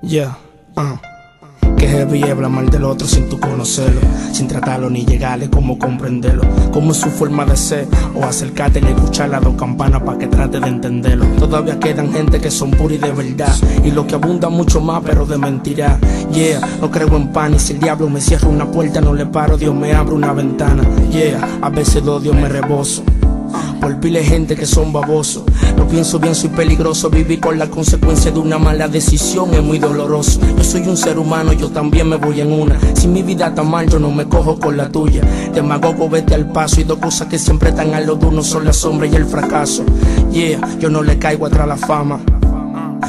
Yeah, uh. Que heavy habla mal del otro sin tu conocerlo, sin tratarlo ni llegarle como comprenderlo, como es su forma de ser, o acercarte y escuchar las dos campanas para que trate de entenderlo. Todavía quedan gente que son puros y de verdad, y lo que abunda mucho más, pero de mentira. Yeah, no creo en pan y si el diablo me cierra una puerta, no le paro, Dios me abre una ventana. Yeah, a veces lo Dios me reboso por gente que son babosos. No pienso bien, soy peligroso. Vivir con la consecuencia de una mala decisión es muy doloroso. Yo soy un ser humano, yo también me voy en una. Si mi vida está mal, yo no me cojo con la tuya. Demagogo, vete al paso. Y dos cosas que siempre están al lado de uno son la sombra y el fracaso. Yeah, yo no le caigo atrás la fama.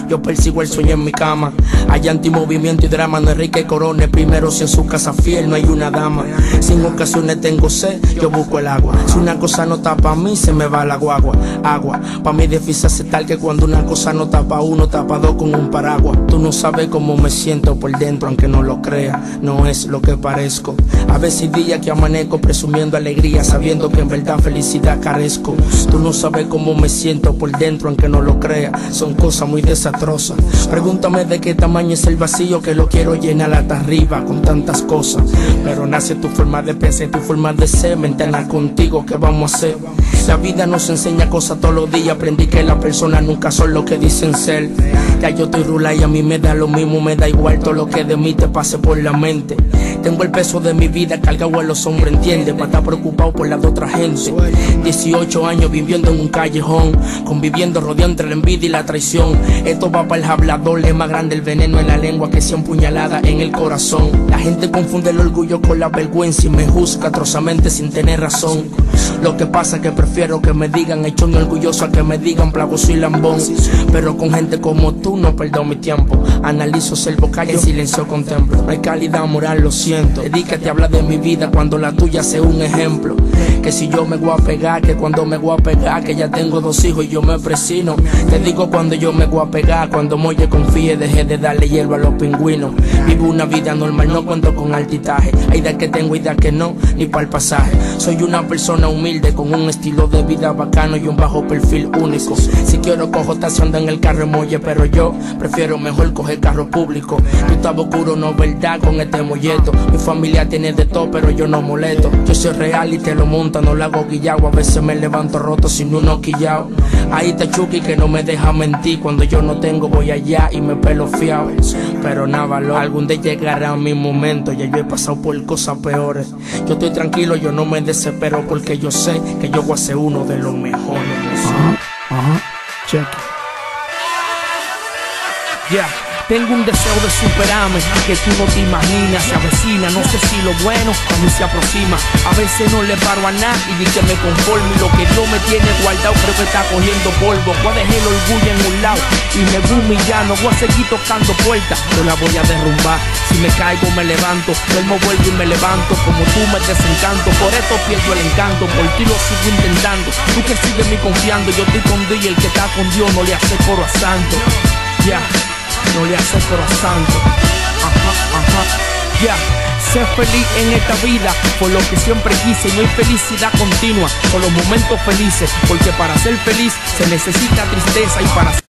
Yo persigo el sueño en mi cama. Hay antimovimiento y drama, no Enrique Corone. Primero, si en su casa fiel no hay una dama. Si en ocasiones tengo sed, yo busco el agua. Si una cosa no tapa a mí, se me va la guagua. Agua, pa' mí difícil aceptar que cuando una cosa no tapa uno, tapa dos con un paraguas. Tú no sabes cómo me siento por dentro, aunque no lo creas. No es lo que parezco. A veces días que amanezco presumiendo alegría, sabiendo que en verdad felicidad carezco. Tú no sabes cómo me siento por dentro, aunque no lo creas. Son cosas muy Pregúntame de qué tamaño es el vacío que lo quiero llenar hasta arriba con tantas cosas. Pero nace tu forma de pensar, tu forma de ser. Mentana contigo, ¿qué vamos a hacer? La vida nos enseña cosas todos los días. Aprendí que las personas nunca son lo que dicen ser. Ya yo estoy rula y a mí me da lo mismo, me da igual todo lo que de mí te pase por la mente. Tengo el peso de mi vida cargado en los hombros, entiende, para estar preocupado por la de otra gente. 18 años viviendo en un callejón, conviviendo rodeado entre la envidia y la traición. Esto va para el hablador, es más grande el veneno en la lengua que sea puñalada en el corazón. La gente confunde el orgullo con la vergüenza y me juzga atrozamente sin tener razón. Lo que pasa es que prefiero que me digan hecho un orgulloso a que me digan plavoso y lambón. Pero con gente como tú no perdo mi tiempo. Analizo, observo, callo, en silencio contemplo. No hay calidad moral, lo siento. Dedícate a hablar de mi vida cuando la tuya sea un ejemplo. Que si yo me voy a pegar, que cuando me voy a pegar, que ya tengo dos hijos y yo me presino. Te digo cuando yo me voy a pegar, cuando Molle confíe, deje de darle hierba a los pingüinos. Vivo una vida normal, no cuento con altitaje. Hay ideas que tengo, ideas que no, ni para el pasaje. Soy una persona humilde con un estilo de vida bacano y un bajo perfil único. Si quiero cojo estación en el carro Molle, pero yo prefiero mejor coger carro público. Tú estás oscuro, no verdad, con este molleto. Mi familia tiene de todo, pero yo no molesto. Yo soy real y te lo monta, no lo hago guillao. A veces me levanto roto sin uno quillao. Ahí está Chucky que no me deja mentir. Cuando yo no tengo, voy allá y me pelo fiado. Pero nada, valor. algún día llegará mi momento. Ya yo he pasado por cosas peores. Yo estoy tranquilo, yo no me desespero porque yo sé que yo voy a uno de los mejores. Ajá, ajá, check. Yeah. Tengo un deseo de superarme que tú no te imaginas, se avecina, no sé si lo bueno a mí se aproxima. A veces no le paro a nada y que me conformo y lo que Dios me tiene guardado creo que está cogiendo polvo. Voy a dejar el orgullo en un lado y me voy humillando, voy a seguir tocando puertas, yo la voy a derrumbar. Si me caigo me levanto, duermo vuelvo y me levanto, como tú me desencanto, por esto pierdo el encanto, por ti lo sigo intentando. Tú que sigues me confiando, yo estoy con Dios y el que está con Dios no le hace coro a santo. Ya no le hace santo. Ajá, ajá, ya. Ser feliz en esta vida por lo que siempre quise. No hay felicidad continua, con los momentos felices. Porque para ser feliz se necesita tristeza y para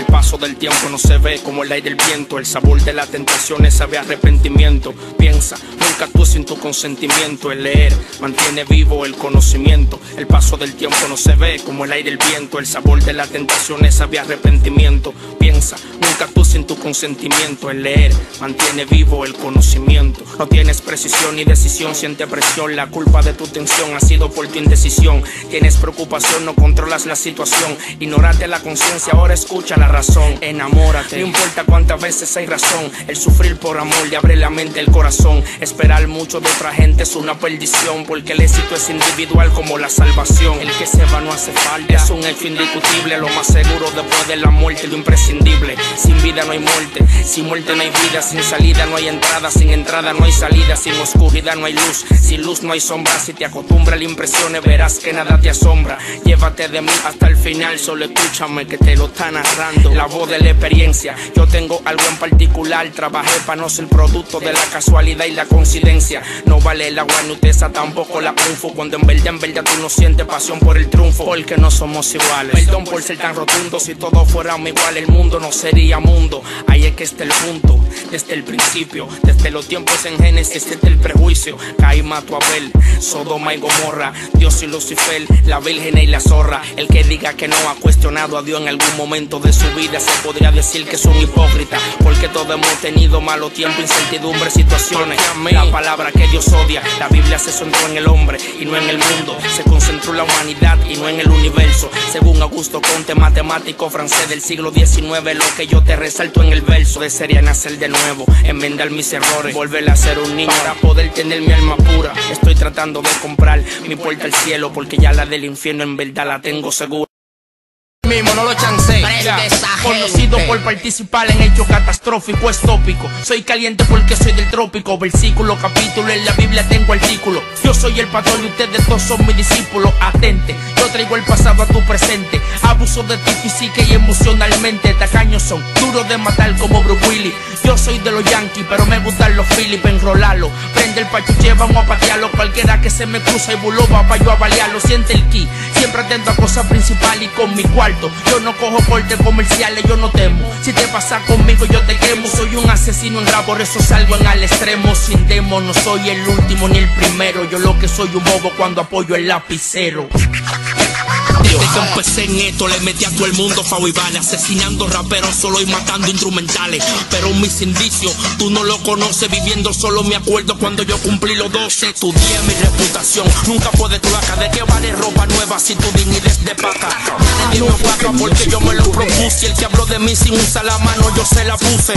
el paso del tiempo no se ve como el aire del viento. El sabor de la tentación es sabe arrepentimiento. Piensa, nunca tú sin tu consentimiento. El leer mantiene vivo el conocimiento. El paso del tiempo no se ve como el aire del viento. El sabor de la tentación es sabe arrepentimiento. Piensa, nunca tú sin tu consentimiento. El leer mantiene vivo el conocimiento. No tienes precisión ni decisión, siente presión. La culpa de tu tensión ha sido por tu indecisión. Tienes preocupación, no controlas la situación. Ignorate la conciencia, ahora escucha la razón. Enamórate, no importa cuántas veces hay razón. El sufrir por amor le abre la mente, el corazón. Esperar mucho de otra gente es una perdición. Porque el éxito es individual como la salvación. El que se va no hace falta, es un hecho indiscutible. Lo más seguro después de la muerte, lo imprescindible. Sin vida no hay muerte, sin muerte no hay vida. Sin salida no hay entrada, sin entrada no hay salida. Sin oscuridad no hay luz, sin luz no hay sombra. Si te acostumbras a las impresiones, verás que nada te asombra. Llévate de mí hasta el final, solo escúchame que te lo está narrando la voz de la experiencia. Yo tengo algo en particular, trabajé para no ser producto de la casualidad y la coincidencia. No vale la guanutesa, tampoco la unfo, cuando en verdad, en verdad tú no sientes pasión por el triunfo, porque no somos iguales. Perdón por ser tan rotundo, si todos fuéramos iguales, el mundo no sería mundo. Ahí es que está el punto, desde el principio, desde los tiempos en Génesis, desde el prejuicio. Caí mato a Abel, Sodoma y Gomorra, Dios y Lucifer, la Virgen y la zorra. El que diga que no ha cuestionado a Dios en algún momento de su vida se podría decir que es un hipócrita, porque todos hemos tenido malo tiempo, incertidumbre, situaciones. La palabra que Dios odia, la Biblia se centró en el hombre y no en el mundo. Se concentró en la humanidad y no en el universo. Según Augusto Conte, matemático francés del siglo XIX, lo que yo te resalto en el verso desearía nacer de nuevo, enmendar mis errores, volver a ser un niño para poder tener mi alma pura. Estoy tratando de comprar mi puerta al cielo porque ya la del infierno en verdad la tengo segura mismo, no lo chancé. Conocido por participar en hechos catastróficos, es tópico. Soy caliente porque soy del trópico. Versículo, capítulo, en la Biblia tengo artículo. Yo soy el pastor y ustedes dos son mis discípulos. Atente, yo traigo el pasado a tu presente. Abuso de ti física y emocionalmente. Tacaños son duros de matar como Bruce Willis. Yo soy de los Yankees, pero me gustan los Phillips. Enrolarlo, prende el pachuche, vamos a patearlo. Cualquiera que se me cruza y buloba para yo a balearlo. Siente el ki, siempre atento a cosas principales y con mi cuarto. Yo no cojo cortes comerciales, yo no temo. Si te pasa conmigo, yo te quemo. Soy un asesino en rap, por eso salgo en al extremo. Sin demo, no soy el último ni el primero. Yo lo que soy un bobo cuando apoyo el lapicero. Desde que empecé en esto le metí a todo el mundo Favo y vale Asesinando raperos solo y matando instrumentales. Pero mis indicios, tú no lo conoces Viviendo solo me acuerdo cuando yo cumplí los 12 Estudié mi reputación, nunca puede tu acá ¿De qué vale ropa nueva si tu dignidad es de paca? Nadie me paga porque yo me lo propuse El que habló de mí sin usar la mano yo se la puse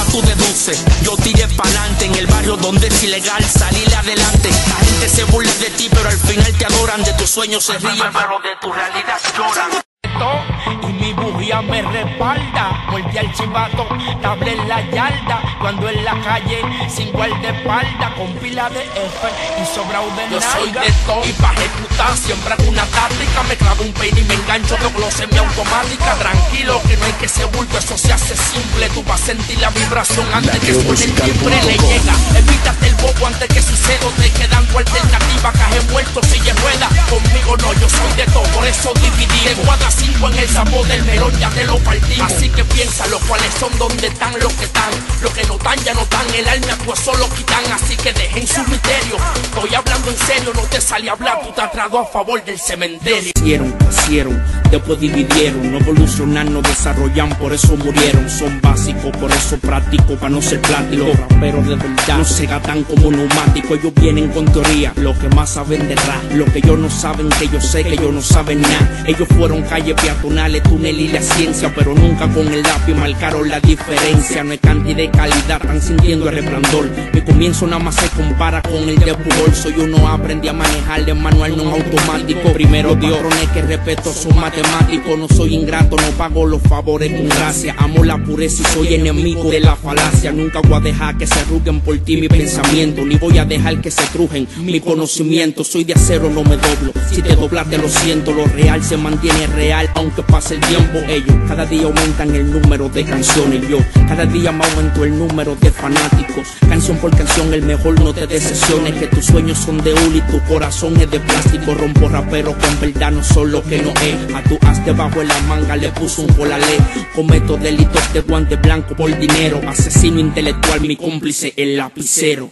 ahora tú deduces, yo tiré pa'lante En el barrio donde es ilegal salir adelante La gente se burla de ti pero al final te adoran De tus sueños se ríen pero de tu realidad lloran y mi bujía me respalda. Volví al chivato, table en la yarda. Cuando en la calle, sin espalda con pila de F y sobra de Yo soy de todo y pa' ejecutar siempre hago una táctica. Me clavo un peine y me engancho de mi automática. Tranquilo, hay que ser bulto, eso se hace simple. Tú vas a sentir la vibración antes que suene el timbre. Le llega, evítate el bobo antes que suceda. Te quedan tu alternativa, caje muerto, silla rueda. Conmigo no, yo soy de todo, por eso dividí. De cuadra cinco en el sabor del melón, ya te lo partimos. Así que piensa los cuáles son donde están los que están. Los que no están ya no están, el alma pues solo quitan. Así que dejen su misterio. Estoy hablando en serio, no te sale a hablar, tú te has a favor del cementerio. Hicieron, hicieron, después dividieron, no evolucionan, no desarrollan, por eso murieron. Son básicos, por eso prácticos, para no ser pláticos. Los raperos de verdad no se gatan como neumáticos, ellos vienen con teoría, lo que más saben de rap. Lo que ellos no saben, que yo sé que ellos no saben nada. Ellos fueron calle peatonales, túnel y la ciencia, pero nunca con el lápiz marcaron la diferencia. No hay cantidad de calidad, están sintiendo el resplandor. Mi comienzo nada más se compara con el de Pujol. Soy uno aprendí a manejar de manual, no automático. Primero Dios, que respeto son matemáticos. No soy ingrato, no pago los favores con gracia. Amo la pureza y soy enemigo de la falacia. Nunca voy a dejar que se arruguen por ti mi pensamiento, ni voy a dejar que se trujen mi conocimiento. Soy de acero, no me doblo. Si te doblas, te lo siento. Lo real se mantiene real, aunque pase el tiempo. Ellos cada día aumentan el número de canciones. Yo cada día me aumento el número de fanáticos. Canción por canción, el mejor no te decepciones. Que tus sueños son de hule y tu corazón es de plástico. Rompo rapero que en verdad no son lo que no es. A tu as debajo de la manga le puso un Cometo delitos de guante blanco por dinero. Asesino intelectual, mi cómplice, el lapicero.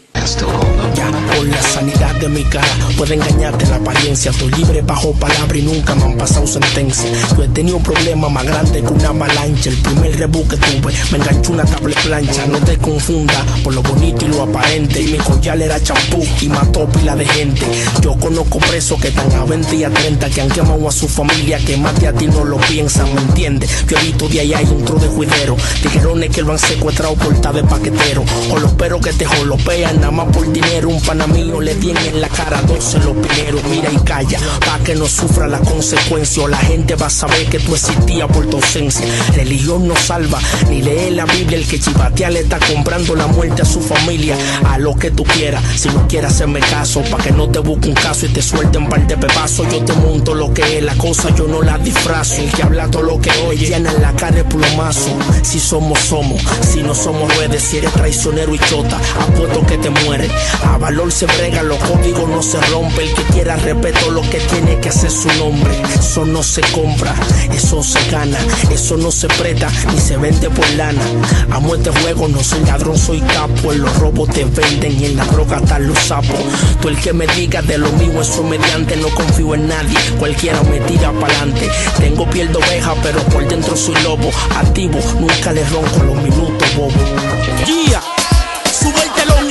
Con la sanidad de mi cara, puede engañarte la apariencia. Estoy libre bajo palabra y nunca me han pasado sentencia. Yo he tenido un problema más grande que una avalancha. El primer reboot que tuve me enganchó una tablet plancha. No te confunda por lo bonito y lo aparente. Y mi collar era champú y mató pila de gente. Yo conozco presos que están a 20 y a 30 que han quemado a su familia. Que de a ti no lo piensan, ¿me entiendes? Yo he visto de allá hay un de juidero. Dijeron que lo han secuestrado por de paquetero. O los perros que te jolopean nada más por dinero. Un pana camino le tienen en la cara 12 los pineros. Mira y calla, pa' que no sufra la consecuencia. O la gente va a saber que tú existías por tu ausencia. Religión no salva, ni lee la Biblia. El que chivatea le está comprando la muerte a su familia. A lo que tú quieras, si no quieres hacerme caso, pa' que no te busque un caso y te suelten par de pepazos. Yo te monto lo que es la cosa, yo no la disfrazo. El que habla todo lo que oye, llena en la cara de plomazo. Si somos, somos, si no somos, ruedes. Si eres traicionero y chota, apuesto que te muere. A valor se brega, los códigos no se rompe. El que quiera respeto lo que tiene que hacer su nombre. Eso no se compra, eso se gana. Eso no se presta ni se vende por lana. Amo este juego, no soy ladrón, soy capo. En los robos te venden y en la droga están los sapos. Tú el que me diga de lo mío, eso mediante, no confío en nadie. Cualquiera me tira pa'lante. Tengo piel de oveja, pero por dentro soy lobo. Activo, nunca le ronco los minutos, bobo. Sube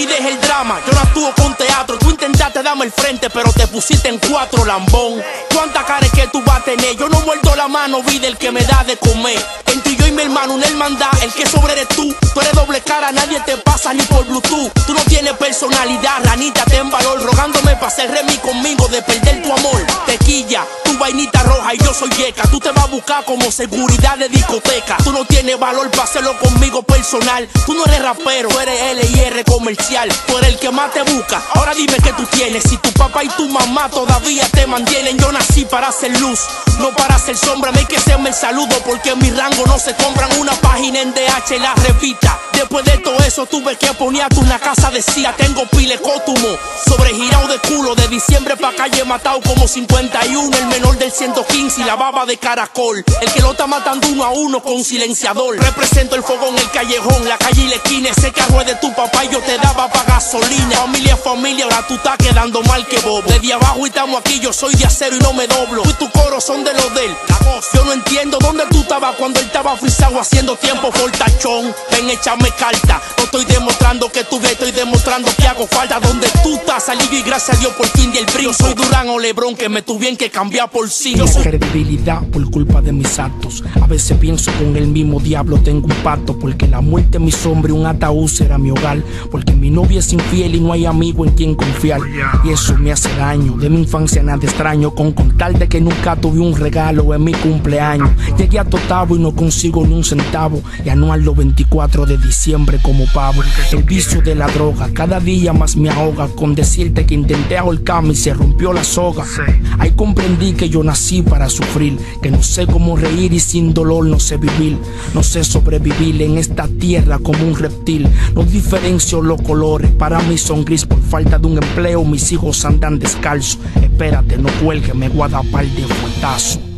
deja el drama. Yo no actúo con teatro. Tú intentaste darme el frente, pero te pusiste en cuatro, lambón. ¿Cuánta cara es que tú vas a tener? Yo no muerdo la mano, vida el que me da de comer. Entre yo y mi hermano, una hermandad. El que sobre eres tú. Tú eres doble cara, nadie te pasa ni por Bluetooth. Tú no tienes personalidad, ranita, ten valor. Rogándome para ser remi conmigo, de perder tu amor. Tequilla, tu vainita roja y yo soy yeca. Tú te vas a buscar como seguridad de discoteca. Tú no tienes valor para hacerlo conmigo personal. Tú no eres rapero, tú eres L y R comercial. Tú eres el que más te busca. Ahora dime qué tú tienes. Si tu papá y tu mamá todavía te mantienen, yo nací para hacer luz, no para hacer sombra. Hay que hacerme el saludo porque mi rango no se compran una página en DH en la revista. Después de todo eso tuve que ponerte una casa decía tengo pile cótumo sobregirado de culo. De diciembre pa' calle matado como 51 el menor del 115 y la baba de caracol. El que lo está matando uno a uno con silenciador. Represento el en el callejón la calle y la esquina. Ese carro es de tu papá y yo te daba pa' gasolina. Familia familia ahora tú estás quedando mal que bobo. Desde abajo y estamos aquí yo soy de acero y no me doblo. Y tu coro son de los del yo no entiendo dónde tú estabas cuando él estaba frisado haciendo tiempo fortachón. Ven échame carta. No estoy demostrando que tú estoy demostrando que hago falta. Donde tú estás salido y gracias a Dios por fin y el brillo soy Durán o Lebrón que me tuvieron que cambiar por sí. Soy credibilidad por culpa de mis actos. A veces pienso con el mismo diablo tengo un pacto, porque la muerte es mi sombra y un ataúd será mi hogar, porque mi novia es infiel y no hay amigo en quien confiar. Y eso me hace daño, de mi infancia nada extraño, con contar de que nunca tuve un regalo en mi cumpleaños. Llegué a Totavo y no consigo ni un centavo, y anual los 24 de diciembre como pavo. El vicio de la droga cada día más me ahoga, con decirte que intenté ahorcarme y se rompió la soga. Ahí comprendí que yo nací para sufrir, que no sé cómo reír y sin dolor no sé vivir. No sé sobrevivir en esta tierra como un reptil. No diferencio los colores, para mí son gris por falta de un empleo. Mis hijos andan descalzos. Espérate, no cuelgue, me guarda par de fuetazo.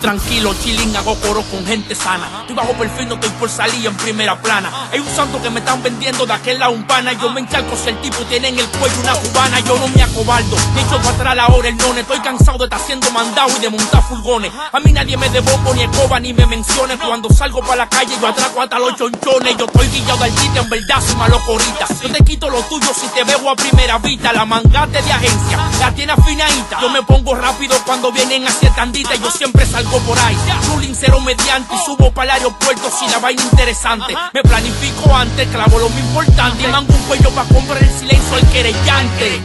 Tranquilo, chilling, hago coro con gente sana. Estoy bajo perfil, no estoy por salir en primera plana. Hay un santo que me están vendiendo de aquel lado un pana. Yo me encharco si el tipo tiene en el cuello una cubana. Yo no me acobardo, me echo para atrás la hora el none. Estoy cansado de estar haciendo mandado y de montar furgones. A mí nadie me debombo ni escoba ni me mencione. Cuando salgo para la calle yo atraco hasta los chonchones. Yo estoy guillado del sitio, en verdad soy malo corita. Yo te quito lo tuyo si te veo a primera vista. La mangate de agencia, la tiene afinadita. Yo me pongo rápido cuando vienen hacia tandita. Yo siempre salgo por ahí. Ruling cero mediante y subo para el aeropuerto si la vaina interesante. Me planifico antes, clavo lo más importante. Y mango un cuello para comprar el silencio al querellante.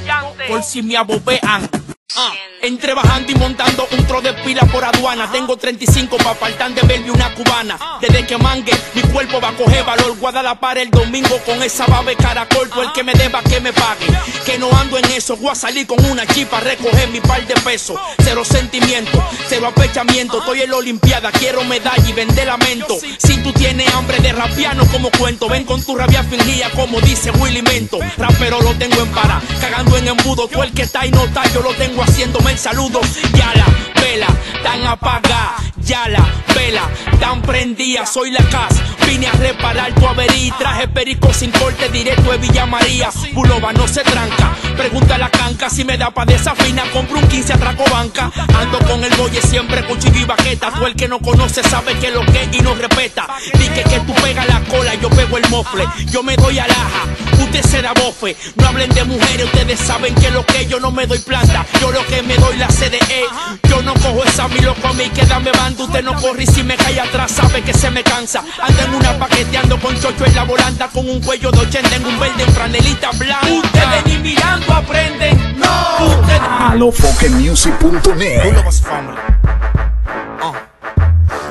Por si me abobean. Ah, entre bajando y montando un tro de pila por aduana. Tengo 35 pa' faltar de verme una cubana. Desde que mangue, mi cuerpo va a coger valor. Guadalajara el domingo con esa baba caracol. Tú el que me deba que me pague. Que no ando en eso. Voy a salir con una chipa recoger mi par de pesos. Cero sentimiento, cero apechamiento. Estoy en la Olimpiada, quiero medalla y vender lamento. Si tú tienes hambre de rapiano como cuento, ven con tu rabia fingida como dice Willy Mento. Rapero lo tengo en para, cagando en embudo. Tú el que está y no está, yo lo tengo haciéndome el saludo. Ya la vela, tan apagada. Ya la vela, tan prendida. Soy la casa, vine a reparar tu avería. Traje perico sin corte directo de Villa María. Buloba no se tranca. Pregunta a la canca si me da pa' desafina. Compro un 15 atraco banca. Ando con el boye siempre cuchillo y baqueta. Tú el que no conoce sabe que lo que y no respeta. Dije que tú pegas la cola, yo pego el mofle. Yo me doy alaja. Usted será bofe. No hablen de mujeres, ustedes saben que lo que yo no me doy planta. Yo lo que me doy la CDE. Yo no cojo esa mi loco a mí, que dame bando. Usted no corre y si me cae atrás, sabe que se me cansa. Ando en una paqueteando con chocho en la volanta, con un cuello de 80 en un verde en franelita blanca. Ustedes ni mirando aprenden. No. Ustedes. Alofoquemusic.net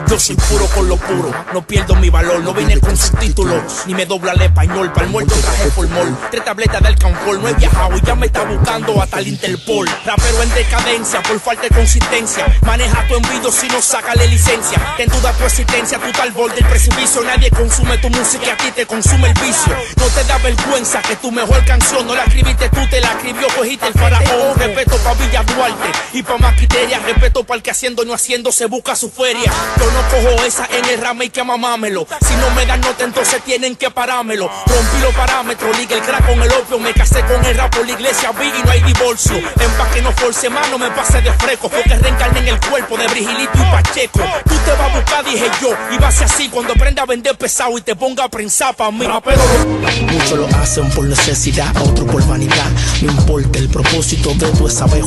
Yo soy puro con lo puro, no pierdo mi valor, no vine con su título, ni me dobla el español, para el muerto traje formol, tres tabletas del canfor, no he viajado y ya me está buscando hasta el Interpol, rapero en decadencia, por falta de consistencia, maneja tu envido si no sácale licencia, ten duda tu existencia, tú tal borde del precipicio, nadie consume tu música y a ti te consume el vicio, no te da vergüenza que tu mejor canción no la escribiste tú, te la escribió, cogiste el faraón, respeto pa' Villa Duarte, y pa' más criteria, respeto para el que haciendo no haciendo se busca su feria, yo no cojo esa en el rame y que mamámelo. Si no me dan nota, entonces tienen que parármelo. Rompí los parámetros, liga el crack con el opio. Me casé con el rap por la iglesia big y no hay divorcio. En pa' que no force mano, me pase de fresco. Porque reencarné en el cuerpo de Brigilito y Pacheco. Tú te vas a buscar, dije yo. Y va a ser así cuando aprenda a vender pesado y te ponga a prensar pa' mí. Rapero, Muchos lo hacen por necesidad, otros por vanidad. No importa el propósito de tu es saber.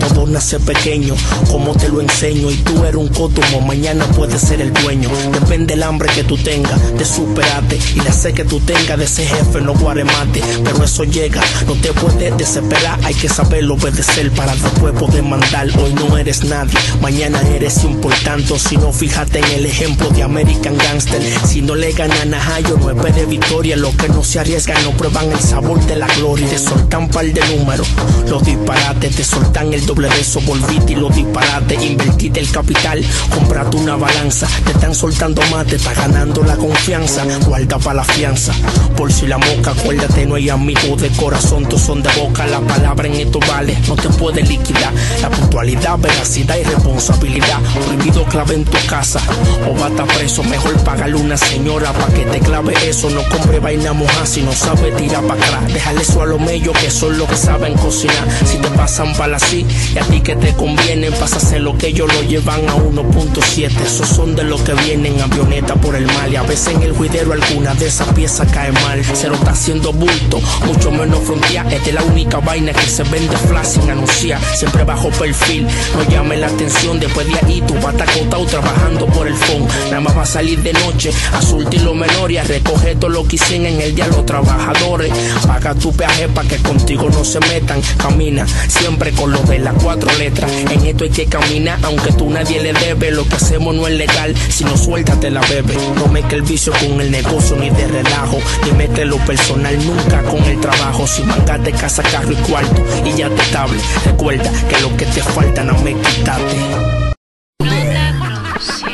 Todo nace pequeño, como te lo enseño. Y tú eres un cótomo, mañana puedes ser el dueño. Depende el hambre que tú tengas de superarte. Y la sed que tú tengas de ese jefe, no guaremate. Pero eso llega, no te puedes desesperar. Hay que saberlo obedecer para después poder mandar. Hoy no eres nadie, mañana eres importante. Si no, fíjate en el ejemplo de American Gangster. Si no le ganan a Jayo, no espere victoria. Los que no se arriesgan no prueban el sabor de la gloria. Te soltan par de números, los disparates. Te soltan el doble de eso, volviste y los disparates. Invertiste el capital, comprate una balanza. Te están soltando más, te está ganando la confianza. Guarda para la fianza. Por si la moca, acuérdate, no hay amigos de corazón, todos son de boca. La palabra en esto vale, no te puede liquidar. La puntualidad, veracidad y responsabilidad. Prohibido clave en tu casa o bata preso. Mejor pagarle una señora para que te clave eso. No compre vaina moja si no sabe tirar para atrás. Déjale eso a los mellos que son los que saben cocinar. Si te pasan para así y a ti que te conviene, pásase lo que ellos lo llevan a 1.7. Esos son de los que vienen avioneta por el mal. Y a veces en el juidero alguna de esas piezas cae mal. Se lo está haciendo bulto, mucho menos frontear. Esta es la única vaina que se vende flash sin anunciar. Siempre bajo perfil, no llame la atención. Después de ahí tú vas a acotado trabajando por el phone. Nada más va a salir de noche a surtir los menores recoger todo lo que hicieron en el día los trabajadores. Paga tu peaje para que contigo no se metan. Camina siempre con lo de las cuatro letras. En esto hay que caminar, aunque tú nadie le debe. Lo que hacemos no es legal, si no suéltate la bebe. No mezcle el vicio con el negocio ni de relajo. Ni mete lo personal nunca con el trabajo. Si mangaste casa, carro y cuarto y ya te estable. Recuerda que lo que te falta no me quitaste.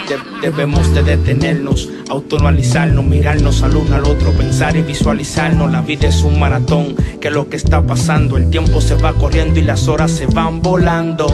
De- debemos de detenernos, autoanalizarnos, mirarnos al uno al otro, pensar y visualizarnos. La vida es un maratón, que lo que está pasando, el tiempo se va corriendo y las horas se van volando.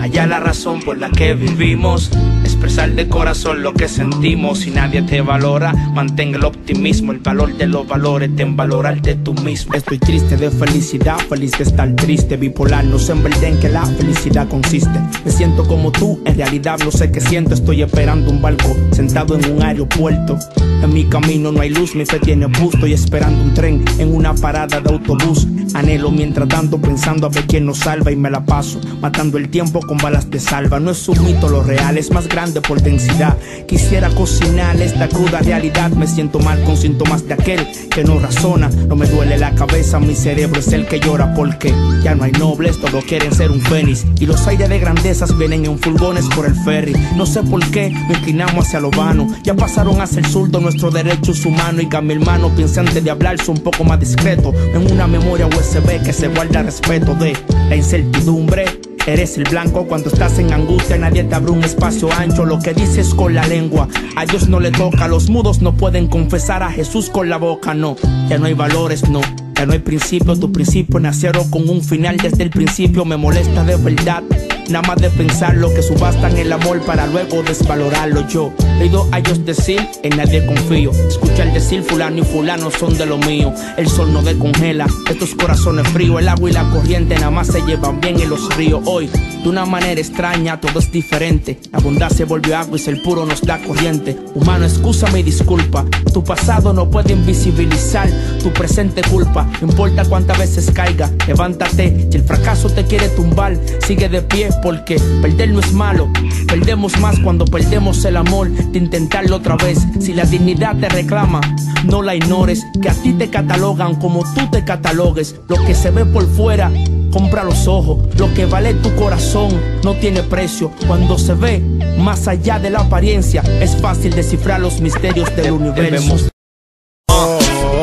Allá la razón por la que vivimos, expresar de corazón lo que sentimos. Si nadie te valora, mantén el optimismo, el valor de los valores, ten valorarte tú mismo. Estoy triste de felicidad, feliz de estar triste, bipolar, no sé en verdad en qué la felicidad consiste. Me siento como tú, en realidad no sé qué siento, estoy esperando un barco, sentado en un aeropuerto. En mi camino no hay luz, mi fe tiene busto, estoy esperando un tren en una parada de autobús. Anhelo mientras tanto pensando a ver quién nos salva y me la paso, matando el tiempo con balas de salva. No es un mito lo real, es más grande por densidad. Quisiera cocinar esta cruda realidad, me siento mal con síntomas de aquel que no razona. No me duele la cabeza, mi cerebro es el que llora porque ya no hay nobles, todos quieren ser un fénix. Y los aires de grandezas vienen en furgones por el ferry. No sé por qué inclinamos hacia lo vano. Ya pasaron hacia el surdo nuestros derechos humanos y que a mi hermano piense antes de hablar, soy un poco más discreto. En una memoria USB que se guarda respeto de la incertidumbre. Eres el blanco cuando estás en angustia, nadie te abre un espacio ancho. Lo que dices con la lengua, a Dios no le toca. Los mudos no pueden confesar a Jesús con la boca, no. Ya no hay valores, no. Ya no hay principio, tu principio nacieron con un final desde el principio. Me molesta de verdad Nada más de pensar lo que subastan el amor para luego desvalorarlo yo. He oído a ellos decir, en nadie confío. Escuchar decir fulano y fulano son de lo mío. El sol no descongela, estos corazones fríos. El agua y la corriente nada más se llevan bien en los ríos. Hoy, de una manera extraña, todo es diferente. La bondad se volvió agua y el puro nos da corriente. Humano, excúsame y disculpa. Tu pasado no puede invisibilizar tu presente culpa. No importa cuántas veces caiga, levántate. Si el fracaso te quiere tumbar, sigue de pie porque perder no es malo. Perdemos más cuando perdemos el amor de intentarlo otra vez. Si la dignidad te reclama, no la ignores. Que a ti te catalogan como tú te catalogues. Lo que se ve por fuera compra los ojos. Lo que vale tu corazón no tiene precio. Cuando se ve más allá de la apariencia, es fácil descifrar los misterios del universo.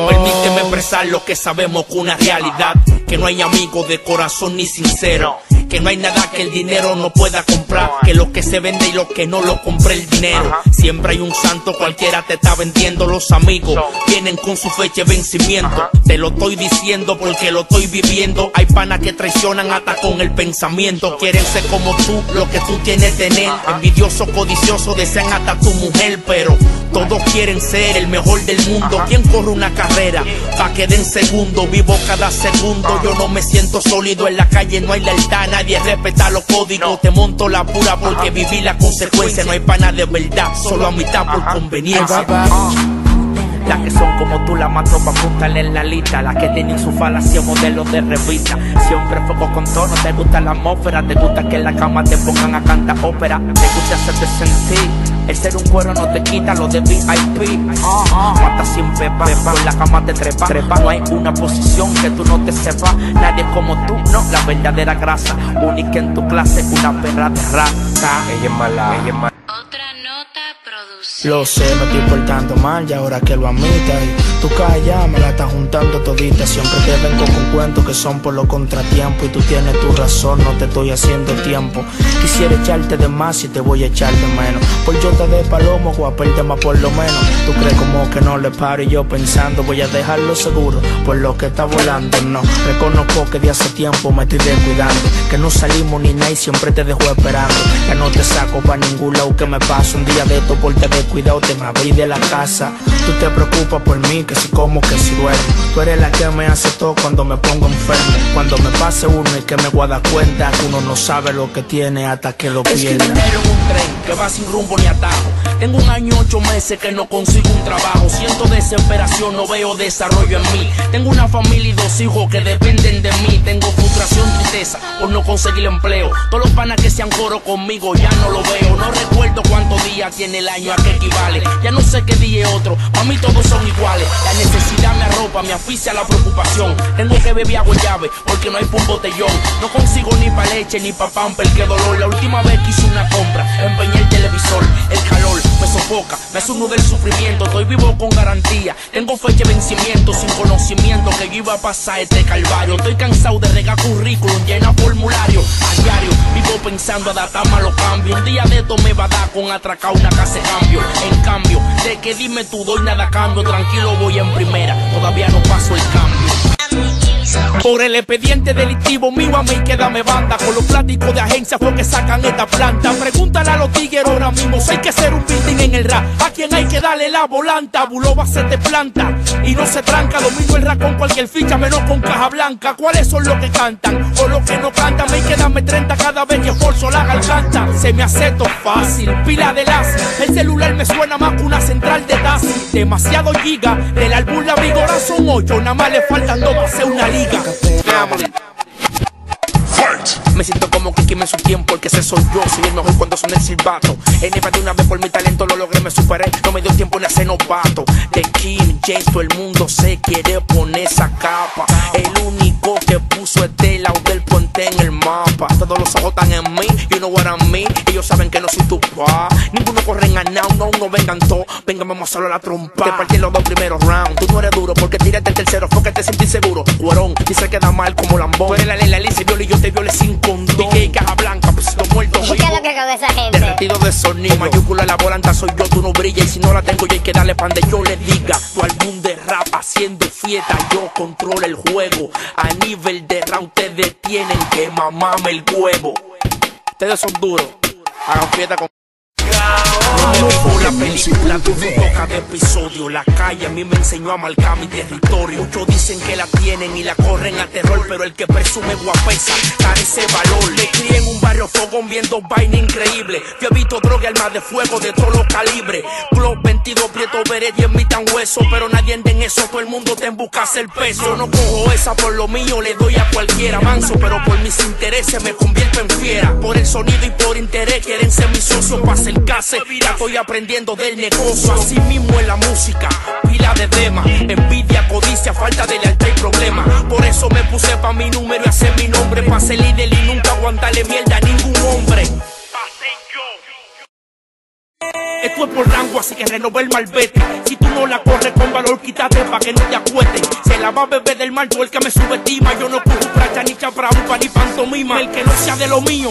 Permíteme expresar lo que sabemos con una realidad. Que no hay amigo de corazón ni sincero que no hay nada que el dinero no pueda comprar, que lo que se vende y lo que no lo compre el dinero. Siempre hay un santo, cualquiera te está vendiendo, los amigos vienen con su fecha vencimiento. Te lo estoy diciendo porque lo estoy viviendo. Hay panas que traicionan hasta con el pensamiento. Quieren ser como tú, lo que tú tienes tener. Envidioso, codicioso, desean hasta tu mujer, pero todos quieren ser el mejor del mundo. ¿Quién corre una carrera? Pa' que den segundo, vivo cada segundo. Yo no me siento sólido en la calle, no hay lealtad, nadie respeta los códigos. Te monto la pura porque viví la consecuencia. No hay pana de verdad, solo a mitad por conveniencia. Que son como tú, la más tropa, apúntale en la lista. Las que tienen su falacia, modelos de revista. Siempre foco con tono, te gusta la atmósfera. Te gusta que en la cama te pongan a cantar ópera. Te gusta hacerte sentir. El ser un cuero no te quita lo de VIP. Mata sin pepa, en la cama te trepa. trepa. No hay una posición que tú no te sepas. Nadie como tú, no, la verdadera grasa. Única en tu clase, una perra de raza. Ella es mala, ella es mala. Otra producida. Lo sé, me estoy portando mal y ahora que lo admita y tú calla, me la estás juntando todita. Siempre te vengo con cuentos que son por los contratiempos y tú tienes tu razón, no te estoy haciendo tiempo. Quisiera echarte de más y te voy a echar de menos. Por yo te de palomo, guaperte más por lo menos. Tú crees como que no le paro y yo pensando voy a dejarlo seguro por lo que está volando. No, reconozco que de hace tiempo me estoy descuidando. Que no salimos ni nada y siempre te dejo esperando. Ya no te saco pa' ningún lado que me paso. Un día de esto por te descuidado te me abrí de la casa. Tú te preocupas por mí, que si como, que si duermo. Tú eres la que me hace todo cuando me pongo enfermo. Cuando me pase uno y que me voy a dar cuenta que uno no sabe lo que tiene hasta que lo Es que pierda. dinero en un tren que va sin rumbo ni atajo. Tengo un año ocho meses que no consigo un trabajo. Siento desesperación, no veo desarrollo en mí. Tengo una familia y dos hijos que dependen de mí. Tengo frustración, tristeza por no conseguir empleo. Todos los panas que se han coro conmigo ya no lo veo. No recuerdo cuántos días tiene el año a qué equivale. Ya no sé qué día es otro. A mí todos son iguales. La necesidad me arropa, me asfixia la preocupación. Tengo que beber agua llave porque no hay pa' un botellón. No consigo ni pa' leche ni pa' pamper, qué dolor. La última vez que hice una compra, empeñé el televisor. El calor me sofoca, me hace del sufrimiento. Estoy vivo con garantía. Tengo fecha de vencimiento sin conocimiento que iba a pasar este calvario. Estoy cansado de regar currículum, llena formulario. A diario vivo pensando adaptarme a los cambios. Un día de esto me va a dar con atracar una casa de cambio. En cambio, de que dime tú doy nada cambio. Tranquilo voy en primera, todavía no paso el cambio. Por el expediente delictivo mío a mí quédame banda. Con los pláticos de agencia fue que sacan esta planta. Pregúntale a los tigres ahora mismo Si hay que hacer un building en el rap. A quien hay que darle la volanta Buloba se te planta. Y no se tranca Domino el rap con cualquier ficha Menos con caja blanca. ¿Cuáles son los que cantan? O los que no cantan Me darme 30 cada vez que esfuerzo la garganta. Se me hace todo fácil Pila de las. El celular me suena más que una central de DAS Demasiado giga Del álbum La Vigora son 8 Nada más le faltan dos para hacer una liga Family. Me siento como que queme su tiempo, el que se soy yo, soy el mejor cuando son el silbato. En de una vez por mi talento lo logré, me superé, no me dio tiempo en hacer novato. De King James, todo el mundo se quiere poner esa capa. El único que puso este lado del puente en el mapa. Todos los ojos están en mí, you know what I mean. Ellos saben que no soy tu pa. Ninguno corre en ganado, no, no vengan todos. Vengan, vamos a la trompa. Te partí en los dos primeros rounds. Tú no eres duro porque tiraste el tercero, fue que te sentí seguro. Cuerón, y se queda mal como lambón. Tú eres la ley, la ley, yo te viole sin condón. Y caja blanca, pues lo muerto. ¿Qué es lo que hago esa gente? Derretido de sonido, mayúscula la volanta soy yo, tú no brillas y si no la tengo yo hay que darle pan de yo le diga. Tu álbum de rap haciendo fiesta, yo controlo el juego. A nivel de rap ustedes tienen que mamarme el huevo. Ustedes son duros. Hagan fiesta con. La película, todo cada episodio. La calle a mí me enseñó a marcar mi territorio. Muchos dicen que la tienen y la corren a terror, pero el que presume guapesa carece valor. Le crié en un barrio fogón viendo vaina increíble. Yo he visto droga armas de fuego de todos los calibres. Club 22 prieto veré y en mi tan hueso, pero nadie anda en eso. Todo el mundo te busca el peso. Yo no cojo esa por lo mío, le doy a cualquiera manso, pero por mis intereses me convierto en fiera. Por el sonido y por interés quieren ser mis socios para Ya estoy aprendiendo del negocio. Así mismo en la música, pila de dema. Envidia, codicia, falta de lealtad y problema. Por eso me puse pa' mi número y hacer mi nombre. Pa' ser líder y nunca aguantarle mierda a ningún hombre. Esto es por rango, así que renové el malvete. Si tú no la corres con valor, quítate pa' que no te acuesten. Se la va a beber del mal, tú el que me subestima. Yo no cojo pracha, ni chabraupa, ni pantomima. El que no sea de lo mío,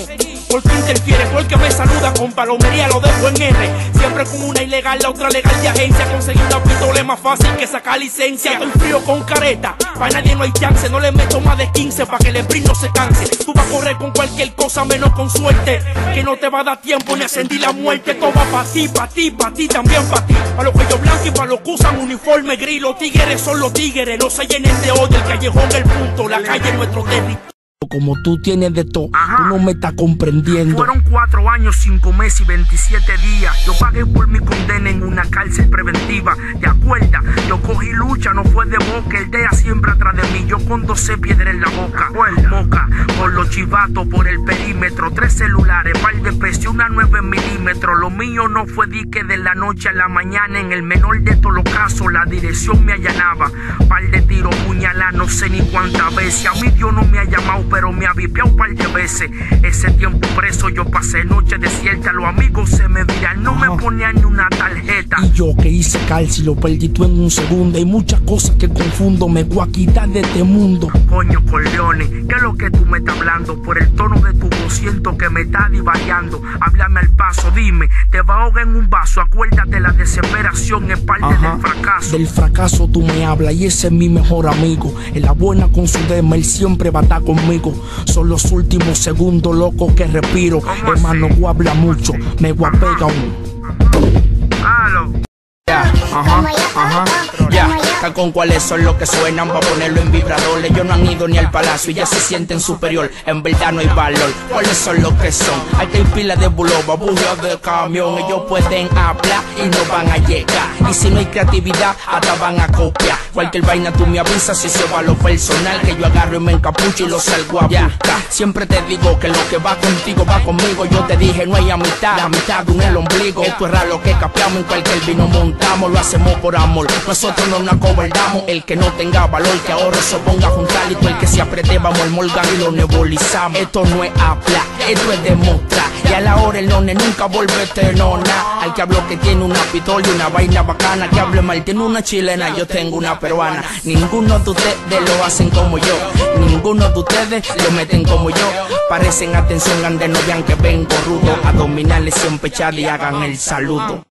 ¿por qué interfiere? Tú el que me saluda con palomería, lo dejo en R. Siempre con una ilegal, la otra legal de agencia. Conseguir una pistola es más fácil que sacar licencia. Estoy frío con careta, para nadie no hay chance. No le meto más de 15 pa' que el sprint no se canse. Tú vas a correr con cualquier cosa menos con suerte. Que no te va a dar tiempo ni ascendí la muerte. Pa' ti, pa' ti, pa' ti, también pa' ti. Pa' los cuellos blancos y pa' los que usan uniforme gris. Los tigres son los tigres, no se llenen de odio. El callejón, el punto, la calle es nuestro territorio. Como tú tienes de todo, tú no me estás comprendiendo. Fueron cuatro años, cinco meses y 27 días. Yo pagué por mi condena en una cárcel preventiva. ¿Te acuerdas? Yo cogí lucha, no fue de boca. El DEA siempre atrás de mí. Yo con 12 piedras en la boca. Moca, por los chivatos, por el perímetro. Tres celulares, par de pesos, una 9 milímetros. Lo mío no fue dique de la noche a la mañana. En el menor de todos los casos, la dirección me allanaba. Par de tiros, puñalá, no sé ni cuántas veces. A mí Dios no me ha llamado, pero me ha un par de veces. Ese tiempo preso yo pasé noche desierta, los amigos se me miran, no me ponían ni una tarjeta. Y yo que hice calcio lo perdí tú en un segundo. Hay muchas cosas que confundo, me voy a quitar de este mundo. Coño, Corleone, ¿qué es lo que tú me estás hablando? Por el tono de tu voz siento que me está divariando. Háblame al paso, dime, te va a ahogar en un vaso. Acuérdate, la desesperación es parte del fracaso. Del fracaso tú me hablas y ese es mi mejor amigo. En la buena con su dema, él siempre va a estar conmigo. Son los últimos segundos locos que respiro. Hermano, habla mucho, me voy a Ajá, ajá, ya. con cuáles son los que suenan para ponerlo en vibrador. Ellos no han ido ni al palacio y ya se sienten superior. En verdad no hay valor. ¿Cuáles son los que son? Hay que pila de buloba, bulos de camión. Ellos pueden hablar y no van a llegar. Y si no hay creatividad, hasta van a copiar. Cualquier vaina tú me avisas si se va lo personal. Que yo agarro y me encapucho y lo salgo a buscar. Siempre te digo que lo que va contigo va conmigo. Yo te dije no hay amistad, la mitad de un el ombligo. Esto es raro que capeamos en cualquier vino montamos hacemos por amor. Nosotros no nos acobardamos. El que no tenga valor, que ahora se ponga juntar. Y tú el que se apriete, vamos al molgan y lo nebulizamos. Esto no es hablar, esto es demostrar. Y a la hora el none nunca vuelve nada Al que hablo que tiene una pistola y una vaina bacana. Que hable mal, tiene una chilena, yo tengo una peruana. Ninguno de ustedes lo hacen como yo. Ninguno de ustedes lo meten como yo. Parecen atención, ande no vean que vengo rudo. A dominarles siempre echar y hagan el saludo.